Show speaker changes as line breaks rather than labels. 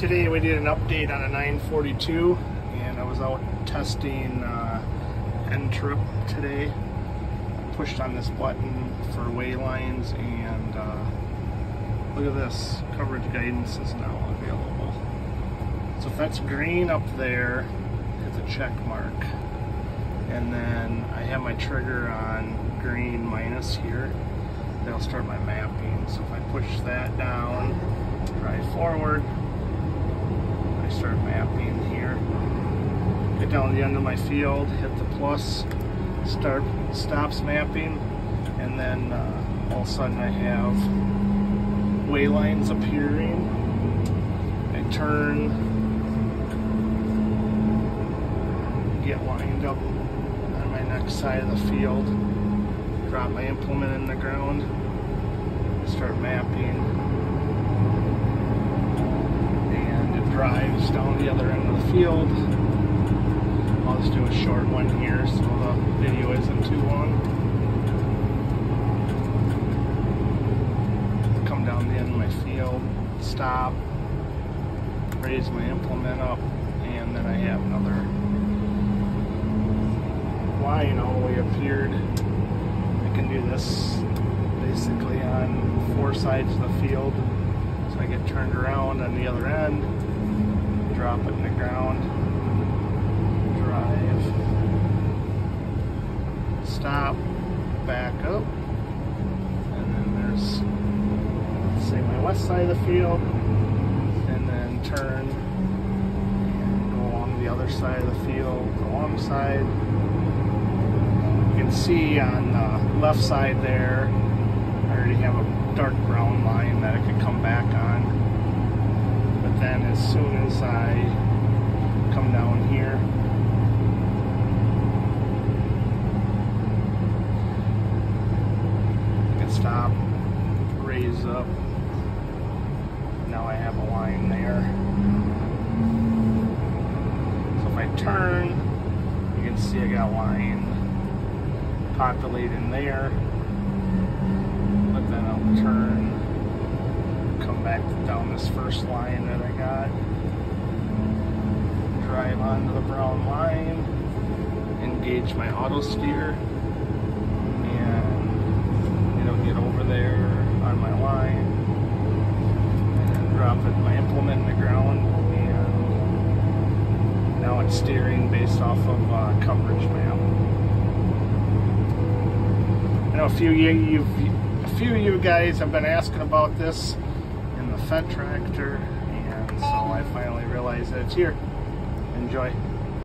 Today we did an update on a 942 and I was out testing uh, N-Trip today. Pushed on this button for waylines and uh, look at this, coverage guidance is now available. So if that's green up there, it's a check mark. And then I have my trigger on green minus here. That'll start my mapping. So if I push that down, drive forward, Start mapping here. Get down the end of my field, hit the plus, start stops mapping, and then uh, all of a sudden I have waylines appearing. I turn, get lined up on my next side of the field, drop my implement in the ground, start mapping, and it down the other end of the field. I'll just do a short one here so the video isn't too long. Come down the end of my field, stop, raise my implement up, and then I have another line all the way appeared. I can do this basically on four sides of the field. So I get turned around on the other end, drop it in the ground, drive, stop, back up, and then there's, say, my west side of the field, and then turn and go along the other side of the field, alongside. You can see on the left side there, I already have a dark brown line that I could come back on. As soon as I come down here, I can stop, raise up. Now I have a line there. So if I turn, you can see I got line populating there but then I'll turn, come back down this first line that I got, drive onto the brown line, engage my auto steer, and it'll get over there on my line, and drop it, my implement in the ground, and now it's steering based off of uh, coverage map. I know a few you, you've a few of you guys have been asking about this in the Fendt tractor, and so I finally realized that it's here. Enjoy.